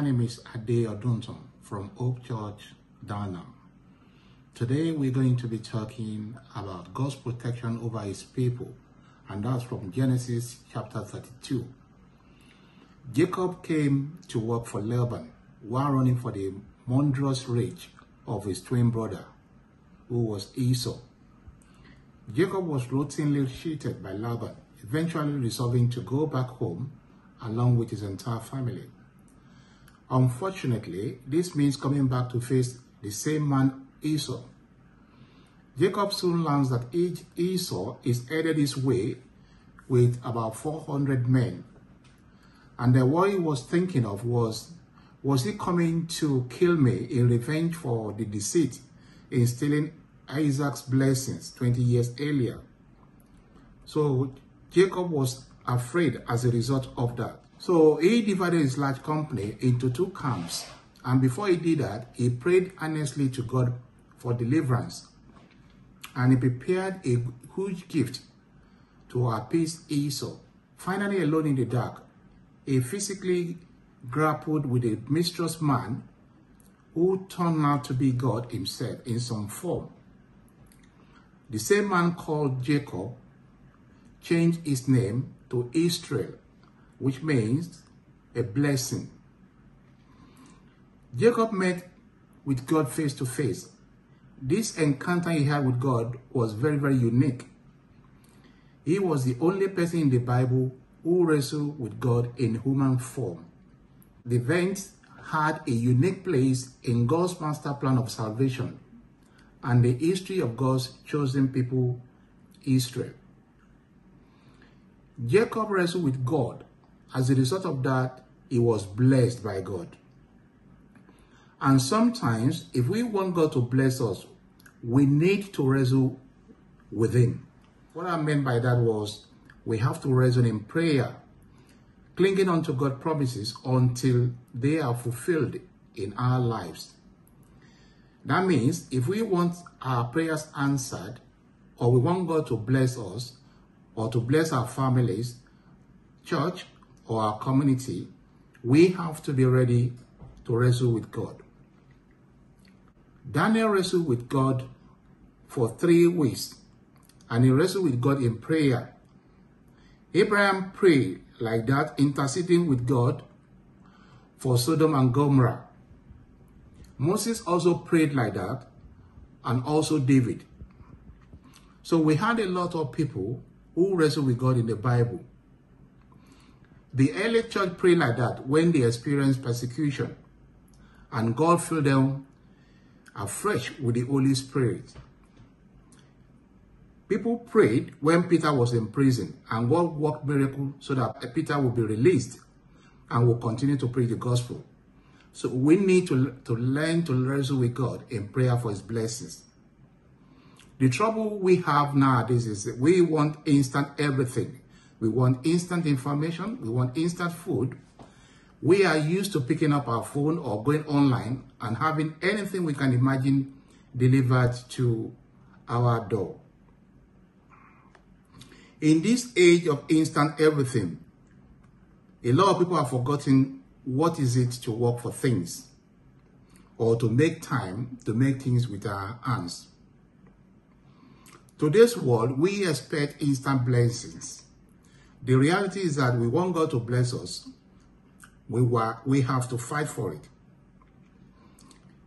name is Ade Odunton from Hope Church, Downham. Today we're going to be talking about God's protection over his people, and that's from Genesis chapter 32. Jacob came to work for Laban while running for the murderous rage of his twin brother, who was Esau. Jacob was routinely cheated by Laban, eventually resolving to go back home along with his entire family. Unfortunately, this means coming back to face the same man Esau. Jacob soon learns that each Esau is headed his way with about 400 men. And then what he was thinking of was, was he coming to kill me in revenge for the deceit in stealing Isaac's blessings 20 years earlier? So Jacob was afraid as a result of that. So he divided his large company into two camps. And before he did that, he prayed earnestly to God for deliverance. And he prepared a huge gift to appease Esau. Finally, alone in the dark, he physically grappled with a mistress man who turned out to be God himself in some form. The same man called Jacob changed his name to Israel, which means a blessing. Jacob met with God face to face. This encounter he had with God was very, very unique. He was the only person in the Bible who wrestled with God in human form. The event had a unique place in God's master plan of salvation and the history of God's chosen people, Israel. Jacob wrestled with God. As a result of that, he was blessed by God. And sometimes, if we want God to bless us, we need to wrestle with Him. What I meant by that was we have to wrestle in prayer, clinging on to God's promises until they are fulfilled in our lives. That means if we want our prayers answered or we want God to bless us, or to bless our families, church, or our community, we have to be ready to wrestle with God. Daniel wrestled with God for three weeks, and he wrestled with God in prayer. Abraham prayed like that, interceding with God for Sodom and Gomorrah. Moses also prayed like that, and also David. So we had a lot of people who wrestled with God in the Bible. The early church prayed like that when they experienced persecution, and God filled them afresh with the Holy Spirit. People prayed when Peter was in prison, and God worked miracle so that Peter would be released and will continue to preach the gospel. So we need to, to learn to wrestle with God in prayer for his blessings. The trouble we have nowadays is that we want instant everything. We want instant information. We want instant food. We are used to picking up our phone or going online and having anything we can imagine delivered to our door. In this age of instant everything, a lot of people have forgotten what is it to work for things or to make time to make things with our hands. Today's world, we expect instant blessings. The reality is that we want God to bless us. We, work, we have to fight for it.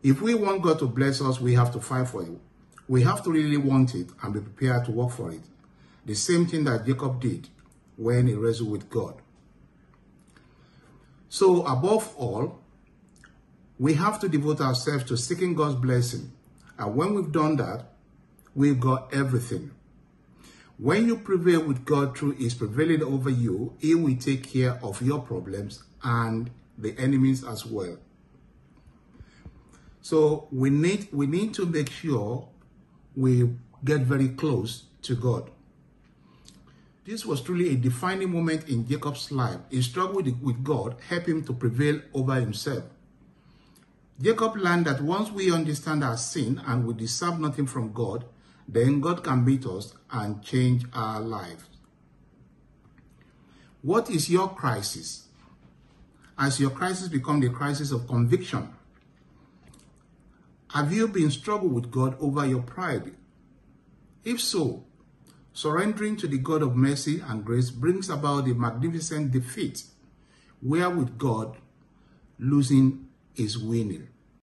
If we want God to bless us, we have to fight for it. We have to really want it and be prepared to work for it. The same thing that Jacob did when he wrestled with God. So above all, we have to devote ourselves to seeking God's blessing. And when we've done that, we've got everything. When you prevail with God through his prevailing over you, he will take care of your problems and the enemies as well. So we need, we need to make sure we get very close to God. This was truly a defining moment in Jacob's life. His struggle with God helped him to prevail over himself. Jacob learned that once we understand our sin and we deserve nothing from God, then God can meet us and change our lives. What is your crisis? As your crisis become the crisis of conviction, have you been struggling with God over your pride? If so, surrendering to the God of mercy and grace brings about the magnificent defeat, where with God, losing is winning.